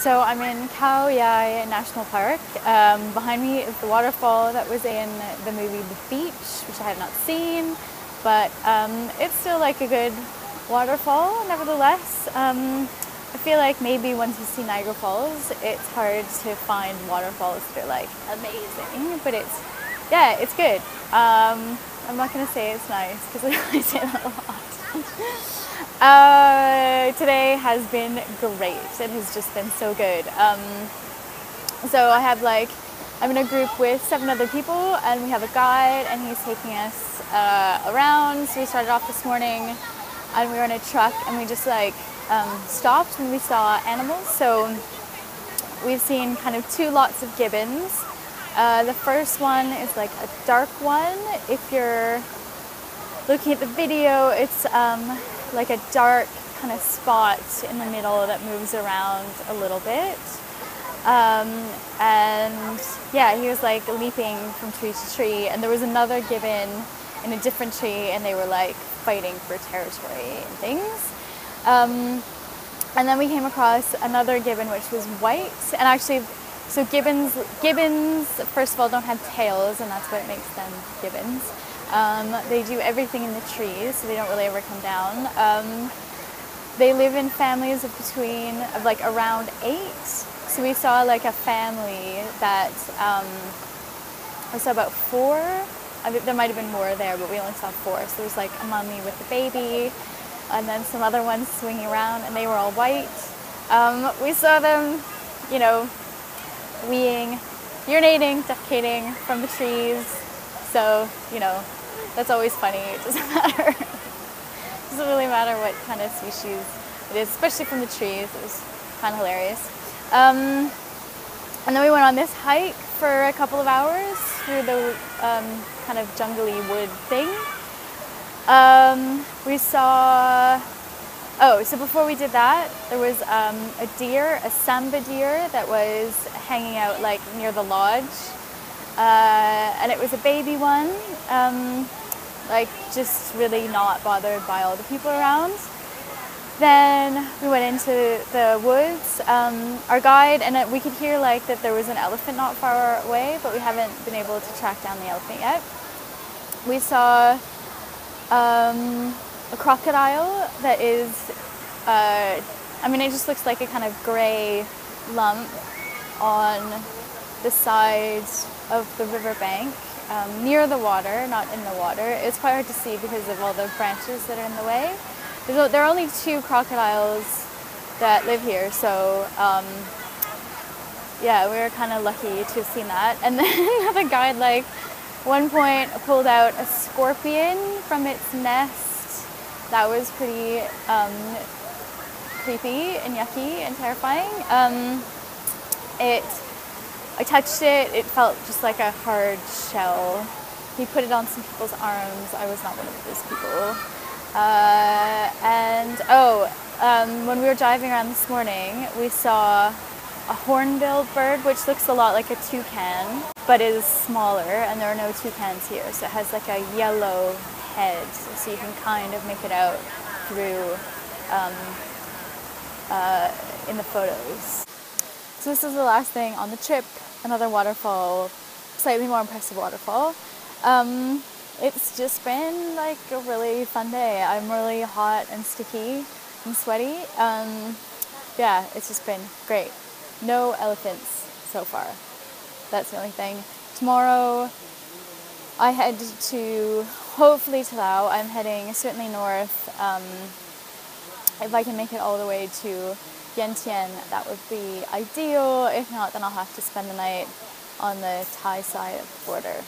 So I'm in Khao Yai National Park. Um, behind me is the waterfall that was in the movie The Beach, which I have not seen, but um, it's still like a good waterfall nevertheless. Um, I feel like maybe once you see Niagara Falls, it's hard to find waterfalls that are like amazing, but it's, yeah, it's good. Um, I'm not gonna say it's nice because I say that a lot. Uh, today has been great. It has just been so good. Um, so I have like, I'm in a group with seven other people and we have a guide and he's taking us uh, around. So we started off this morning and we were in a truck and we just like um, stopped when we saw animals. So we've seen kind of two lots of gibbons. Uh, the first one is like a dark one. If you're looking at the video, it's um, like a dark kind of spot in the middle that moves around a little bit. Um, and yeah, he was like leaping from tree to tree, and there was another gibbon in a different tree, and they were like fighting for territory and things. Um, and then we came across another gibbon which was white, and actually, so gibbons, gibbons first of all don't have tails, and that's what makes them gibbons. Um, they do everything in the trees, so they don't really ever come down. Um, they live in families of between, of like around eight. So we saw like a family that, um, I saw about four. I mean, there might have been more there, but we only saw four. So there was like a mummy with a baby, and then some other ones swinging around, and they were all white. Um, we saw them, you know, weeing, urinating, defecating from the trees. So, you know, that's always funny. It doesn't matter. it doesn't really matter what kind of species it is, especially from the trees. It was kind of hilarious. Um, and then we went on this hike for a couple of hours through the um, kind of jungly wood thing. Um, we saw, oh, so before we did that, there was um, a deer, a sambar deer that was hanging out like near the lodge. Uh, and it was a baby one. Um, like just really not bothered by all the people around. Then we went into the woods. Um, our guide and we could hear like that there was an elephant not far away, but we haven't been able to track down the elephant yet. We saw um, a crocodile that is, uh, I mean, it just looks like a kind of gray lump on the sides of the riverbank um, near the water, not in the water. It's quite hard to see because of all the branches that are in the way. There's, there are only two crocodiles that live here, so um, yeah, we were kind of lucky to have seen that. And then the guide, like, one point pulled out a scorpion from its nest. That was pretty um, creepy and yucky and terrifying. Um, it I touched it, it felt just like a hard shell. He put it on some people's arms. I was not one of those people. Uh, and oh, um, when we were driving around this morning, we saw a hornbill bird, which looks a lot like a toucan, but is smaller, and there are no toucans here. So it has like a yellow head, so you can kind of make it out through um, uh, in the photos. So this is the last thing on the trip another waterfall, slightly more impressive waterfall. Um, it's just been like a really fun day. I'm really hot and sticky and sweaty. Um, yeah, it's just been great. No elephants so far. That's the only thing. Tomorrow I head to hopefully to Laos. I'm heading certainly north. Um, if I can make it all the way to Vientiane, that would be ideal. If not, then I'll have to spend the night on the Thai side of the border.